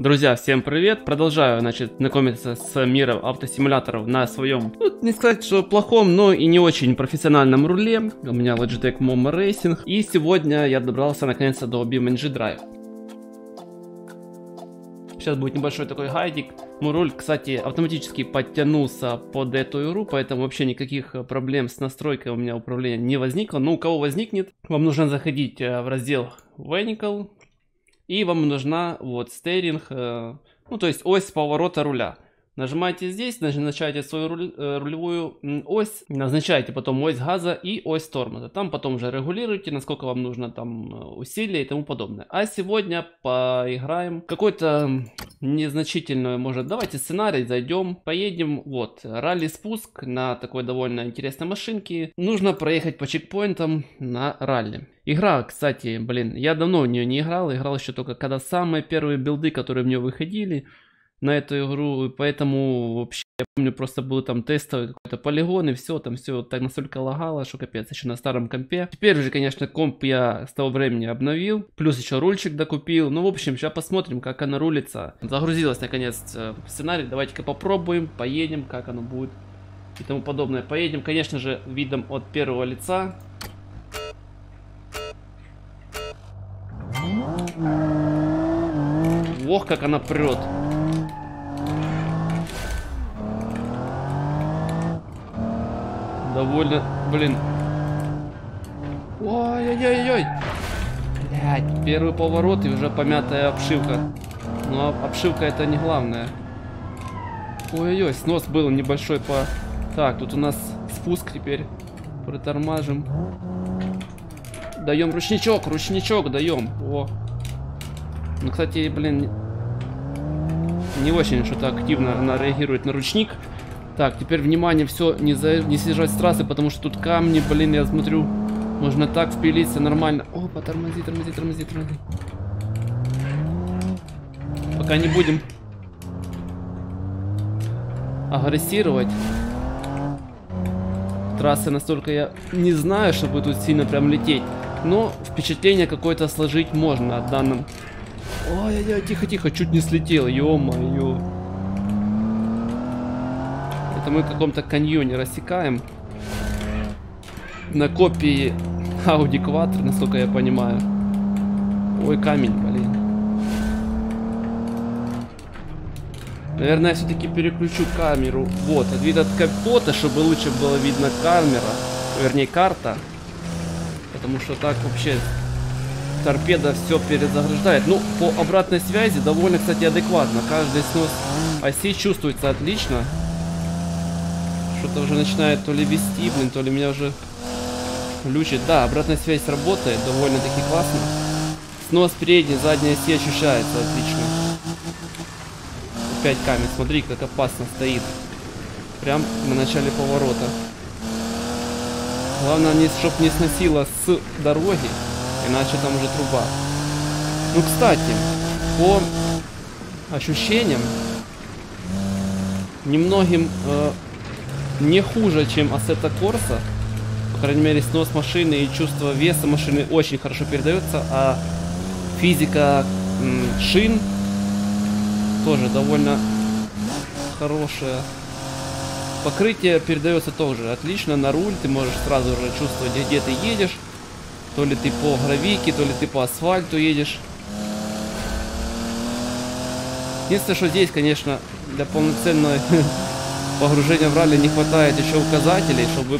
Друзья, всем привет! Продолжаю, значит, знакомиться с миром автосимуляторов на своем, ну, не сказать, что плохом, но и не очень профессиональном руле. У меня Logitech Momo Racing. И сегодня я добрался наконец-то до BeamNG Drive. Сейчас будет небольшой такой гайдик. Мой руль, кстати, автоматически подтянулся под эту игру, поэтому вообще никаких проблем с настройкой у меня управления не возникло. Но у кого возникнет, вам нужно заходить э, в раздел Vehicle, и вам нужна вот стейринг, э, ну то есть ось поворота руля. Нажимаете здесь, назначаете свою руль, э, рулевую ось, назначаете потом ось газа и ось тормоза. Там потом уже регулируете, насколько вам нужно там э, усилия и тому подобное. А сегодня поиграем какой-то незначительный, может, давайте сценарий, зайдем, поедем, вот, ралли-спуск на такой довольно интересной машинке. Нужно проехать по чекпоинтам на ралли. Игра, кстати, блин, я давно в нее не играл, играл еще только когда самые первые билды, которые в нее выходили, на эту игру, поэтому вообще, я помню, просто был там тестовый какой-то полигон и все, там все так настолько лагало, что капец, еще на старом компе. Теперь уже, конечно, комп я с того времени обновил, плюс еще рульчик докупил, ну, в общем, сейчас посмотрим, как она рулится. Загрузилась, наконец, э, сценарий, давайте-ка попробуем, поедем, как оно будет и тому подобное. Поедем, конечно же, видом от первого лица. Ох, как она прет. Довольно, блин. Ой-ой-ой-ой. Блять, первый поворот и уже помятая обшивка. Но обшивка это не главное. Ой-ой-ой, снос был небольшой по... Так, тут у нас спуск теперь. Притормажим. Даем ручничок, ручничок даем. О. Ну, кстати, блин, не очень что-то активно она реагирует на ручник. Так, теперь внимание, все, не, за... не съезжать с трассы, потому что тут камни, блин, я смотрю, можно так впилиться нормально. Опа, тормози, тормози, тормози, тормози. Пока не будем агрессировать. Трассы настолько я не знаю, чтобы тут сильно прям лететь. Но впечатление какое-то сложить можно от данном. Ой-ой-ой, тихо-тихо, чуть не слетел, ё-моё. Это мы в каком-то каньоне рассекаем. На копии Audi Quattro, насколько я понимаю. Ой, камень, блин. Наверное, я все-таки переключу камеру. Вот, от вида от капота, чтобы лучше было видно камера. Вернее, карта. Потому что так вообще торпеда все перезагружает. Ну, по обратной связи довольно, кстати, адекватно. Каждый снос оси чувствуется отлично. Что-то уже начинает то ли вести, блин, то ли меня уже глючит. Да, обратная связь работает довольно-таки классно. Снос передней, задней оси ощущается отлично. Опять камень, смотри, как опасно стоит. Прям на начале поворота. Главное, не, чтоб не сносило с дороги, иначе там уже труба. Ну, кстати, по ощущениям, немногим э, не хуже, чем Assetto Corsa. По крайней мере, снос машины и чувство веса машины очень хорошо передается, а физика шин тоже довольно хорошая. Покрытие передается тоже отлично на руль, ты можешь сразу же чувствовать, где, ты едешь. То ли ты по гравийке, то ли ты по асфальту едешь. Единственное, что здесь, конечно, для полноценной погружения в ралли не хватает еще указателей, чтобы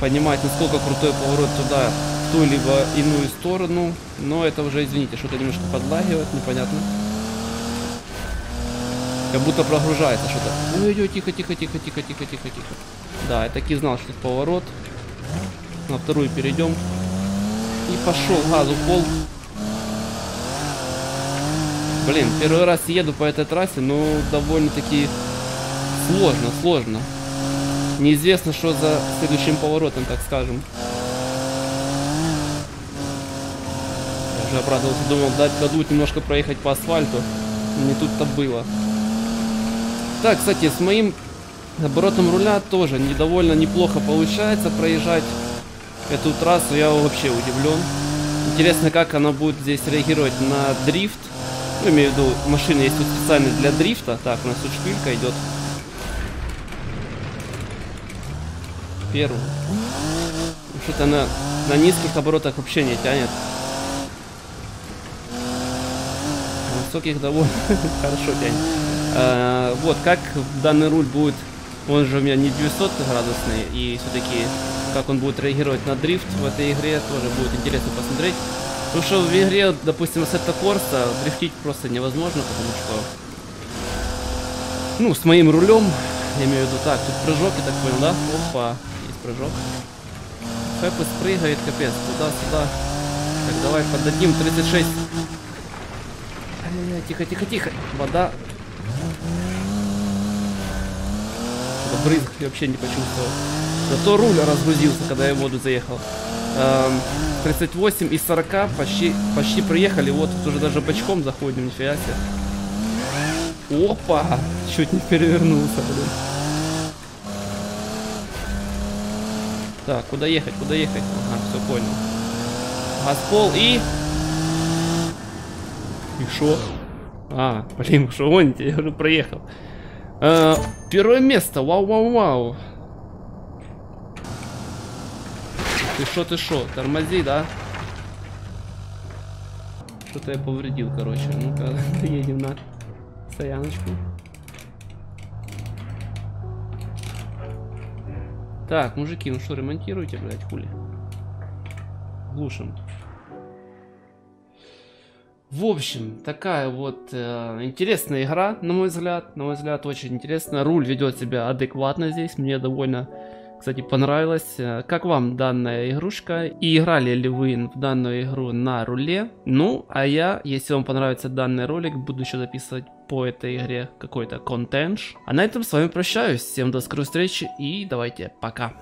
понимать, насколько крутой поворот туда, в ту либо иную сторону. Но это уже, извините, что-то немножко подлагивает, непонятно. Как будто прогружается что-то. Ой-ой, тихо, тихо, тихо, тихо, тихо, тихо, тихо. Да, я таки знал, что это поворот. На вторую перейдем. И пошел газу пол. Блин, первый раз еду по этой трассе, но довольно-таки Сложно, сложно. Неизвестно, что за следующим поворотом, так скажем. Я уже обрадовался, думал, дать дадут немножко проехать по асфальту. Не тут-то было. Так, кстати, с моим оборотом руля тоже недовольно неплохо получается проезжать эту трассу. Я вообще удивлен. Интересно, как она будет здесь реагировать на дрифт. Ну, имею в виду, машина есть тут специально для дрифта. Так, у нас тут шпилька идет. Первую. Что-то на, на низких оборотах вообще не тянет. На высоких довольно хорошо тянет. А, вот, как данный руль будет, он же у меня не 900 градусный, и все-таки как он будет реагировать на дрифт в этой игре, тоже будет интересно посмотреть. Потому что в игре, допустим, с этого Корса дрифтить просто невозможно, потому что... Ну, с моим рулем, я имею в виду так, тут прыжок, я так понял, да? Опа, прыжок. Хэппи спрыгает, капец, туда-сюда. Так, давай поддадим, 36. Ай-яй-яй, тихо, тихо, тихо. Вода. Что-то брызг я вообще не почувствовал. Зато руль разгрузился, когда я в воду заехал. Эм, 38 из 40 почти, почти приехали. Вот тут уже даже бочком заходим, нифига себе. Опа! Чуть не перевернулся, блин. Так, куда ехать, куда ехать? Ага, все понял. Газпол и... И шо? А, блин, что гоните, я уже проехал. Э, первое место, вау-вау-вау. Ты шо, ты шо, тормози, да? Что-то я повредил, короче. Ну-ка, едем на стояночку. Так, мужики, ну что, ремонтируйте, блядь, хули. Глушим. В общем, такая вот э, интересная игра, на мой взгляд. На мой взгляд, очень интересная. Руль ведет себя адекватно здесь. Мне довольно, кстати, понравилось. Как вам данная игрушка? И играли ли вы в данную игру на руле? Ну, а я, если вам понравится данный ролик, буду еще записывать по этой игре какой-то контент. А на этом с вами прощаюсь. Всем до скорой встречи и давайте пока.